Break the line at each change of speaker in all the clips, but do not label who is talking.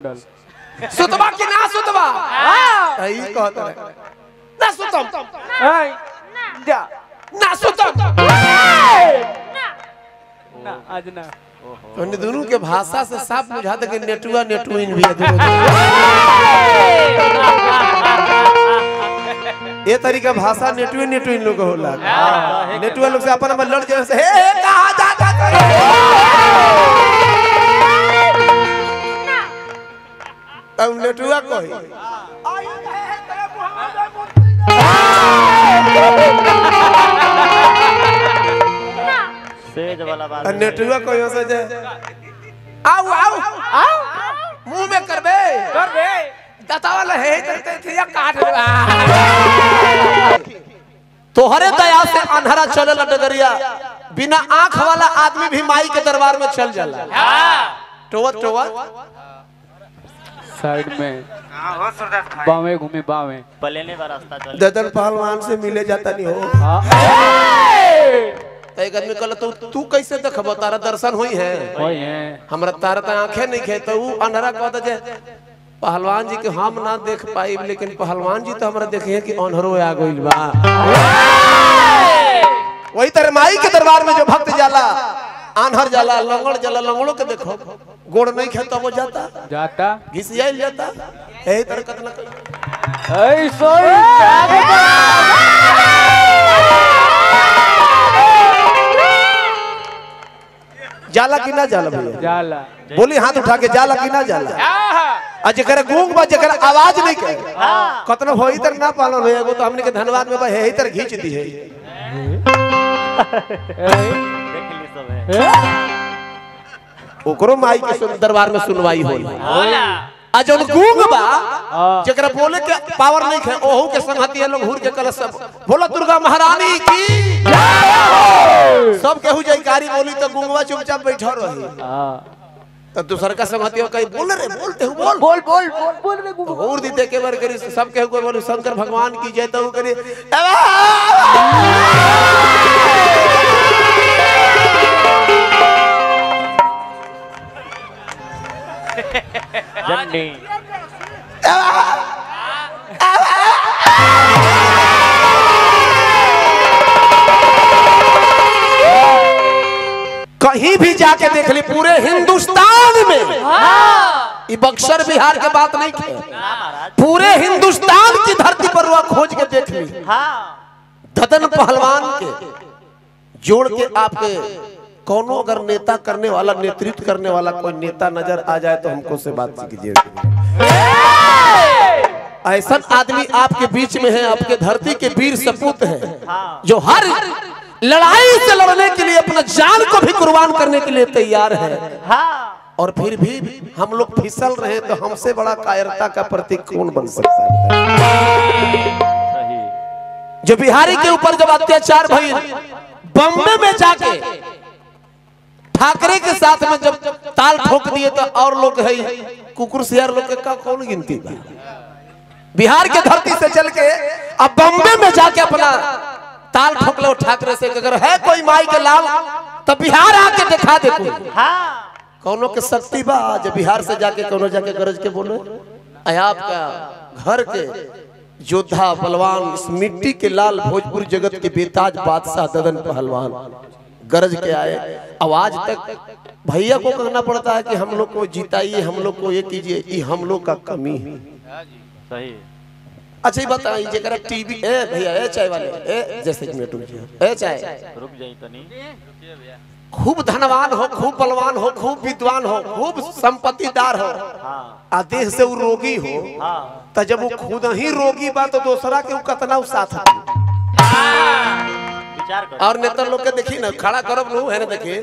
सुतबा कि ना सुतबा ई कहत रहे ना सुतम
ऐ, जा
ना सुतम
ना आज ना
तो दोनों के भाषा से साफ़ बुझा दे कि नेटुआ नेटुइन भी है दोनों ये तरीका भाषा नेटुए नेटुइन लोग होला नेटुआ लोग से अपन अपन लड़ जाए से हे हे कहाँ जाता तब नेटुआ कही।
सेज वाला बात।
और नेटुआ कहियो से जे? आओ आओ आओ मुँह में करबे।
कर बे
दाता वाला हे करते थे या काट लेबा
तोहरे दया से अंधरा चले डगरिया। बिना आँख वाला आदमी भी माई के दरबार में चल जाला। टोवत टोवत।
साइड में। बावे घूमे बावे।
पलेने का रास्ता चल
ददन पहलवान से मिले जाता नहीं हो।
हाँ।
एक आदमी कहला तू तू कैसे देखब? तारा दर्शन हुई है।
वही है।
हमरा तारा तो आँखें नहीं खे तो ऊ अंधरा कहता जे पहलवान जी के हम ना देख पाई लेकिन पहलवान जी तो हमरा देखे कि अनहरो आ गइल बा। वही तरह माई के दरबार में जो भक्त जाला आन्हर जाला लंगड़ जाला लंगड़ों के देखो गोड़ नहीं खे तब वो जाता।
जाता।
घिसियाइल जाता यही
ऐ सोई।
जाला कि ना जाला भैया।
जाला।
बोली हाथ उठा के जाला कि ना जाला। आ जकरा गूंग बा जकरा आवाज़ नहीं के कतना होई तर ना पालन होए एगो तो हमने के धन्यवाद में बा हेही तर घींच दी है।
देख ली सब है।
ओकरो माई के दरबार में सुनवाई हो आ जौन गूंग बा
हाँ।
जकरा बोले के पावर नहीं है ओहू के संगति लोग हुर के कलश सब बोला दुर्गा महारानी की सब केहू जयकारी बोली तो गूंगवा चुपचाप बैठा रही
हाँ।
तो दूसर का संगति कहीं बोल रे बोलते हो बोल
बोल बोल बोल बोल रे
तो और दी देखे बार करी सब केहू को बोले शंकर भगवान की जय तो करी
झंडी
कहीं भी जाके देख ली पूरे हिंदुस्तान में। ये बक्सर बिहार के बात नहीं थे पूरे हिंदुस्तान की धरती पर वह खोज के देख ली।
हाँ।
धदन पहलवान के जोड़ के आपके कौनो अगर नेता करने वाला नेतृत्व करने वाला कोई नेता नज़र आ जाए तो हमको से बात कीजिए। ऐसा आदमी आपके बीच में है आपके धरती के वीर सपूत है जो हर लड़ाई से लड़ने के लिए अपना जान को भी कुर्बान करने के लिए तैयार है।
हाँ।
और फिर भी हम लोग फिसल रहे हैं तो हमसे बड़ा कायरता का प्रतीक कौन बन सकता है? जो बिहारी के ऊपर जब अत्याचार भाई बम्बे में जाके ठाकरे के साथ में जब ताल ठोक दिए तो और लोग है कुकुर सियार लोग का कौन गिनती बा? बिहार के धरती से चल के अब बम्बे में जाके अपना ताल ठोक लो ठाकरे से अगर है कोई माई के लाल तो बिहार आके दिखा दे कोई। कौनो के शक्ति बा जब बिहार से जाके, कौनो जाके गरज के बोले? आपका घर के योद्धा बलवान इस मिट्टी के लाल भोजपुर जगत के बेताज बादशाह ददन पहलवान। गरज के आए। आवाज़ तक भैया को कहना पड़ता है कि हम लोग को जिताइए हम लोग को ये कीजिए ये हम लोग का कमी है।
सही
अच्छा ये बताइए जरा टीवी ए भैया ए चाय वाले ए जैसे कि मैं टूट गया। ए चाय।
रुक जाई तो नहीं
खूब धनवान हो खूब बलवान हो खूब विद्वान हो खूब संपत्तिदार हो।
हाँ।
आ देह से वो रोगी हो
हाँ।
तो जब वो खुद ही रोगी बा तो दूसरा के वो कतना साथ है और नेता लोग के देखी ना खड़ा करब नु है ना देखिए।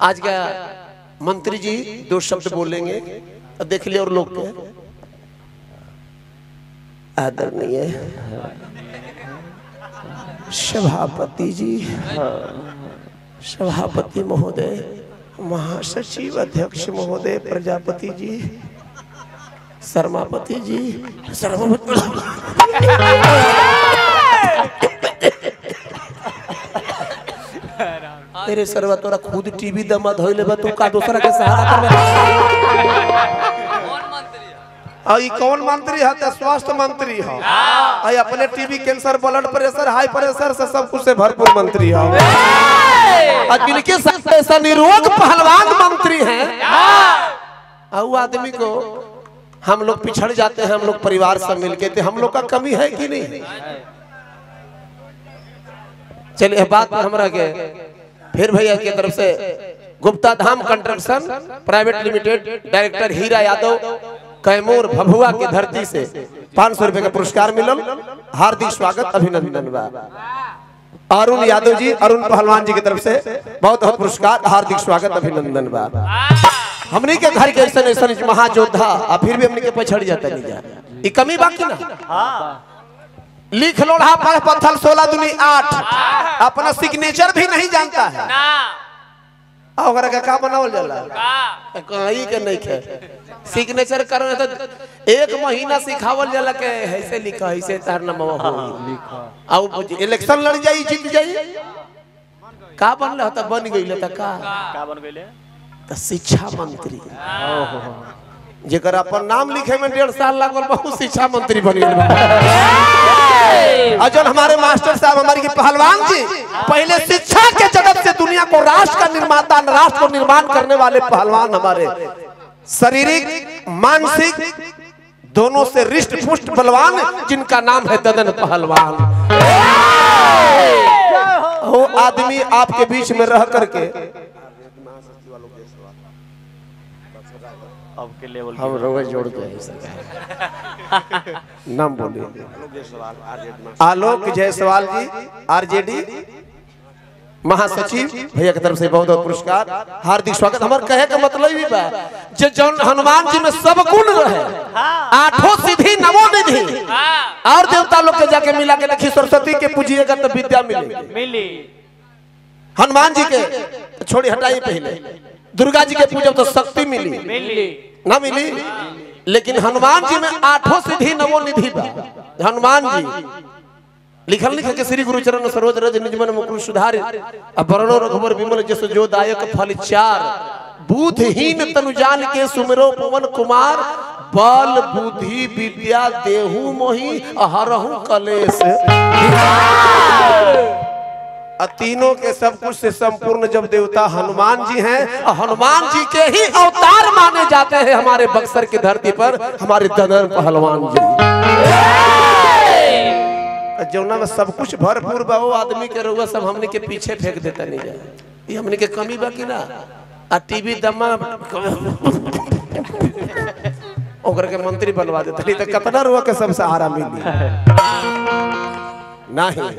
आज का मंत्री जी दो शब्द बोलेंगे। देख लिया और लोग के। आदरणीय सभापति जी सभापति महोदय महासचिव अध्यक्ष महोदय प्रजापति जी शर्मापति जी शर्मापति तेरे सरवा तोरा खुद टीवी दमा धोइले बा तू का दूसरा के सहारा करबे
और ये कौन मंत्री है? तो स्वास्थ्य मंत्री है। और अपने TB cancer blood pressure high pressure से सब कुछ से भरपूर मंत्री है।
और जिनके साथ ऐसा निरोग पहलवान मंत्री हैं। और वो आदमी को हम लोग पिछड़ जाते हैं हम लोग परिवार सब मिलके थे हम लोग का कमी है कि नहीं? चलिए बात पर हमरा के फिर भैया की तरफ़ से Gupta Dham construction private limited director Hira Yadav Kaimur Bhabua की धरती से पाँच सौ रुपए का पुरस्कार मिलल हार्दिक स्वागत, अभिनंदन अरुण यादव जी, अरुण पहलवान जी की तरफ़ से बहुत बहुत पुरस्कार, हार्दिक स्वागत, अभिनंदन बा। हमने के घर के ऐसा ऐसा महायोद्धा आ फिर भी हमने के पछड़ जाता नहीं जा। कमी बाकी ना?
हाँ।
लिख लोढ़ा पर पत्थर सोलह दुनी आठ। अपना सिग्नेचर भी नहीं जानता है। ओकरा के का बनावल जाला? कहीं के नहीं खे सिग्नेचर करने तो एक महीना सिखावल जाला के ऐसे लिखा ऐसे तार नमवा हो। आओ इलेक्शन लड़ जाई जीत जाई। का बनल त बन गइल त का?
का बन गइले
त शिक्षा मंत्री। जेकर अपन नाम लिखे में डेढ़ साल लागल बहुत शिक्षा मंत्री बन गइल। और जो हमारे मास्टर साहब हमारे के पहलवान जी पहले शिक्षा के जगत से दुनिया को राष्ट्र का निर्माता राष्ट्र को निर्माण करने वाले पहलवान हमारे। शारीरिक मानसिक दोनों से रिष्ट पुष्ट बलवान जिनका नाम है ददन पहलवान। वो आदमी आपके बीच में रह करके
अब के लेवल
हम रोज जोड़ दे नाम बोलिए। आलोक जायसवाल जी आरजेडी। महासचिव। भैया की तरफ़ से बहुत बहुत पुरस्कार। हार्दिक स्वागत। हमार कहे का मतलब ही बा जे जौन हनुमान जी में सब गुण रहे। आठों सिद्धि नवो निधि। और देवता लोग के जाके मिला के देखी सरस्वती के पूजिएगा तो विद्या मिलेगी।
मिली।
हनुमान जी के छोड़ी हटाई पहले। दुर्गा जी के पूजब तो शक्ति मिली। ना मिली? लेकिन हनुमान जी में आठों सिद्धि नवो निधि बा। हनुमान जी लिखल लिखे के श्री गुरु चरण सरोज रज निजमन मुकुर सुधार। वर्णो रघुवर विमल जस जो दायक फल चार। बुद्धहीन तनु जान के सुमिरो पवन कुमार। बल बुद्धि विद्या देहु मोहि। हरहु कलेश। और तीनों के सब कुछ से संपूर्ण जब देवता हनुमान जी हैं हनुमान जी के ही अवतार माने जाते हैं हमारे बक्सर की धरती पर हमारे ददन पहलवान जी। जौना में सब कुछ भरपूर बा वो आदमी के रउआ सब हमने के पीछे फेंक देता नहीं जाए ये हमने के कमी बा कि ना? आ टीवी दमा ओकरा के मंत्री बनवा देता नहीं तो कितना रुआ के सब सहारा मिली। नहीं।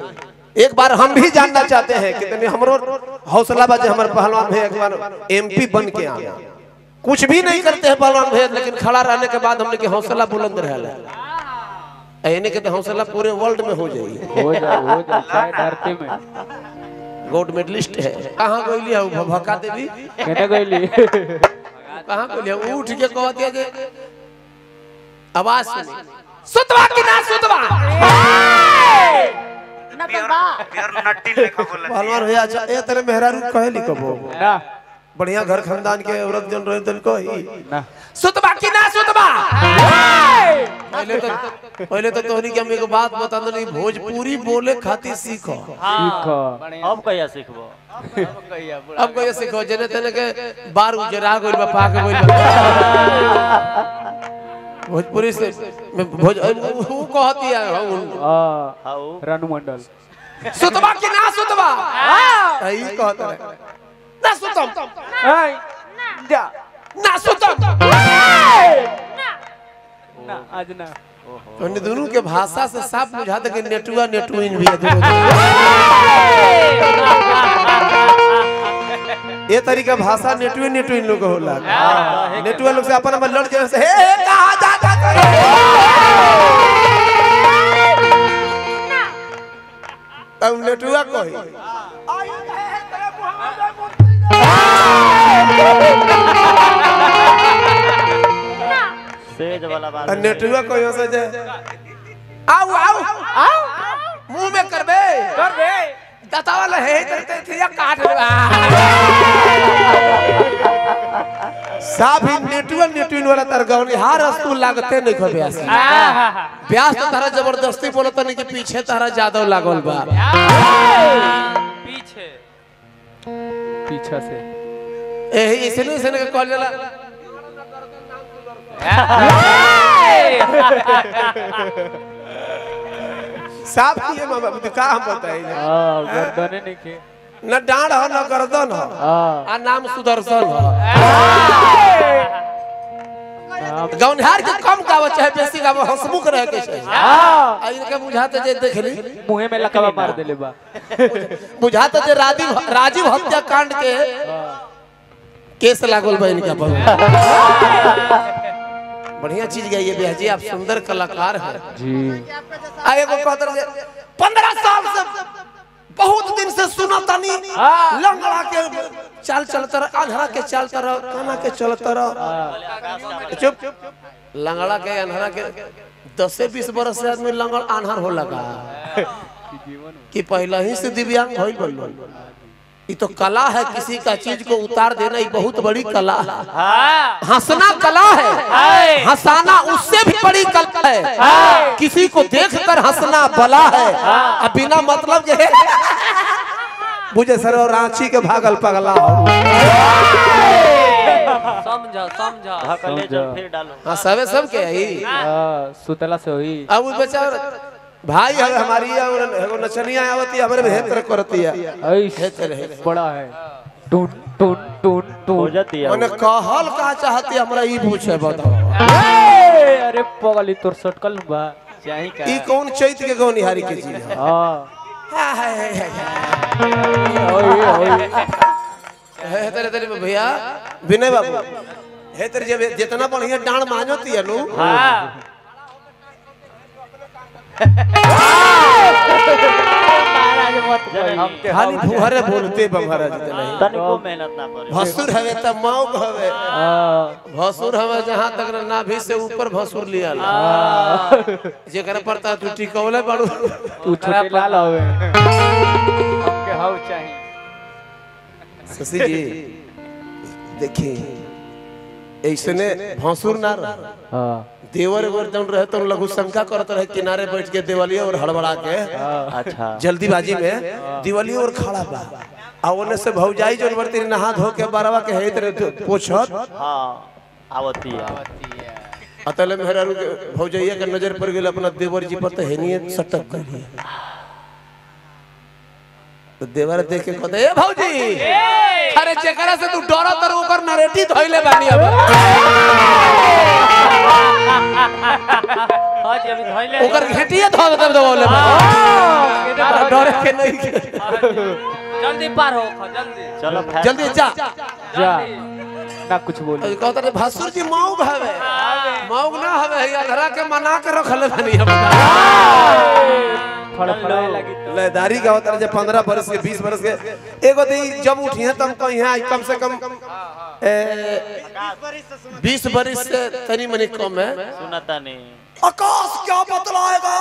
एक बार हम भी जानना चाहते हैं कि तनी हमरो हौसला बाजे हमारे पहलवान भैया एक बार एमपी बन के आना कुछ भी नहीं करते हैं पहलवान भैया लेकिन खड़ा रहने के बाद हमने के हौसला बुलंद रहला एने के तो हौसला पूरे वर्ल्ड में हो जाएगी।
हो हो
गोल्ड मेडलिस्ट है। कहाँ वो भका देवी कहाँ है उठ के कह दिया आवाज़ सुनी। सुतवा कि ना सुतवा? पहलवान भैया अच्छा ए तेरे मेहरारू कहे लिखबो
ना।
बढ़िया घर खानदान के औरत जन रहे तन कही
ना।
सुतबा कि ना सुतबा। पहले तो पहले तो तोहनी के हम एक बात बता दो नहीं भोजपुरी बोले खातिर सीखो।
सीखो।
अब कहिया सीखबो?
अब कोई सीखो जने तने के बार उजरा गइल बा पाके गइल बा। भोजपुरी से में भोज वो कहती है? हम
आ रानू मंडल।
सुतबा कि ना सुतबा? ई कहत रहे ना सुतम।
जा
ना। सुतम।
ना। आज ना।
तो दोनों के भाषा से साफ़ बुझा दे कि नेटुआ नेटुइन भी है दोनों ये तरीका भाषा नेटुए नेटुइन लोग होला नेटुआ लोग से अपन में लड़ जाए से हे हे कहाँ जाता तब नेटुआ कही
सेज वाला बात
नेटुआ कहियो से जे आओ आओ आओ मुँह में करबे कर दाता वाला है ते ते या काट
साहब ही नेटुअल नेटुइन वाला तार गौनी
हर वस्तु लागते नहीं खो ब्यास। ब्यास तो तारा ज़बरदस्ती बोलत नहीं कि पीछे तारा जादव लागल बा।
पीछे। पीछा से।
एही इसने इसने के कहल जाला
साहब की है मामा का हम
हाँ गर्दने नहीं के
न डांड हो न गर्दन हो
हाँ।
आ नाम सुदर्शन हो। गौनहार के कम गावत चाहे बेसी गावत हंसमुख रहे के चाहिए
हाँ।
आ इनके बुझाते जे देख ली
मुँहे में लकवा मार देले बा।
बुझाते जे राजीव राजीव हत्याकांड के केस लागल बा इनका। पर बढ़िया चीज़ गई है बेहजी आप सुंदर कलाकार हैं।
जी।
आ एगो कहतर जे 15 साल से बहुत दिन से सुना तानी
हाँ।
लंगड़ा के चाल चलता रह आंधरा के चाल तरह काना के चलता रह।
चुप।
लंगड़ा के आंधरा के दस से बीस बरस से आदमी लंगड़ आंधर हो लगा। कि पहले ही से दिव्यांग बन ये तो कला है किसी का चीज़ को उतार देना ये बहुत बड़ी कला है। हंसना कला है हंसाना उससे भी बड़ी कला है। किसी को देखकर हंसना बला है। अब बिना मतलब जो है।
बुझे सर और रांची के भागल पगला हो।
समझा समझा।
फिर डालो
हाँ सबे सब के ही
हाँ सुतला से हुई
अब उस बच्चा
भाई है हमारी है और एगो नचनिया आवती है हमरे में हेतर करती है।
बड़ा है। टून टून टून
हो जाती है।
मैंने कहल का चाहती हमरा ई पूछे बताओ।
ए, अरे पगली तोर सटकल बा। चाही का।
ई कौन चैत के गौनिहारी के चीज़ है?
हाँ।
है
ओए ओए
तेरे तेरे भैया।
विनय बाबू। हेतर जब जितना बढ़िया डांड मांजती है नु।
हमके
खाली फुहरे बोलते बमहाराज नहीं
तनिको मेहनत ना करे
भसुर हवे त मौग हवे।
हाँ
भसुर हवे जहाँ तक न नाभि से ऊपर भसुर लिया ला। जेकर पर ता तू टिकौले बाड़ू।
तू छोटे लाल हवे। हमके हाउ चाही।
शशि जी देखिए ऐसने भसुर ना रह।
हाँ।
देवर एवर जौन रहे तो लघु शंका करते रहे किनारे बैठ के देवलिया और हड़बड़ा के।
अच्छा।
जल्दीबाजी में दिवाली और खड़ा बा। आ ओने से भौजाई जौन बरती नहा धो के बारवा के हेत रहे पोछत।
हाँ आवती है।
अतले मेहरारू के भौजैया के नज़र पर गेल अपना देवर जी पर तो हेनिए सटक कर लिया तो देवर देख के कहते ए भौजी
अरे जेकरा से तू डरत तर ओकर नरेटी धइले बानी अब।
हाँ जी अभी धइले।
ओकर घेटिए धो दे दबोले डरे के नहीं के।
जल्दी पार हो जल्दी।
चलो
जल्दी जा।
जा। ना कुछ बोल।
कहता रे भसुर जी मौग हवे। मौग ना हवे या घरा के मना के रखले बानी हम
फड़फड़ाए लगी तो
का होता है जब पंद्रह बरस के बीस बरस के एगो दी जब उठिए तब कहीं है कम से कम
बीस बरिस से तनी मनी कम है।
सुनता नहीं।
आकाश क्या बतलाएगा?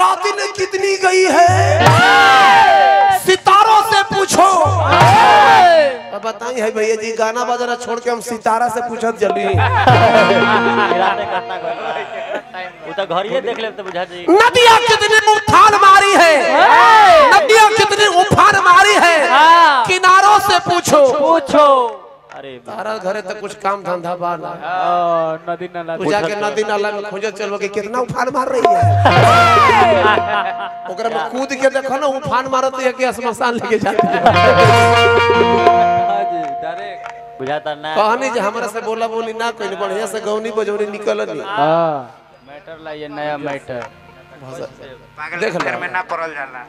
रात ने कितनी गई है? सितारों से पूछो। अब बताई है भैया जी गाना बजाना छोड़ के हम सितारा से पूछत जल्दी
गिराते करता घर वो तो घर ही देख ले तो बुझा जी।
नदियाँ कितनी उफान मारी है। नदियाँ कितनी उफान मारी है। किनारों से पूछो।
पूछो।
अरे
तारा घरे तक कुछ काम धंधा बा ना।
आ, नदी नाला
तू जाके नदी नाला में खोजत चलो कि कितना उफान मार रही है।
ओकरा में कूद के देखो ना उफान मारत है कि श्मशान लेके जाती है।
हाँ
बुझाता ना।
कहनी जे हमरा से बोला बोली ना कोई बढ़िया से गौनी बजौनी निकल
हाँ। मैटर लाइए नया मैटर।
देख लो
में ना पड़ल जाला